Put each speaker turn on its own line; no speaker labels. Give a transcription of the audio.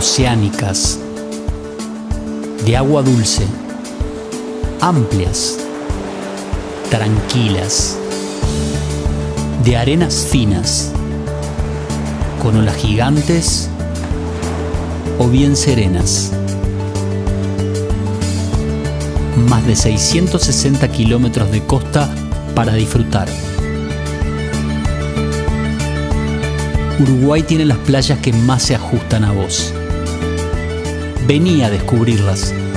oceánicas, de agua dulce, amplias, tranquilas, de arenas finas, con olas gigantes o bien serenas. Más de 660 kilómetros de costa para disfrutar. Uruguay tiene las playas que más se ajustan a vos. Vení a descubrirlas.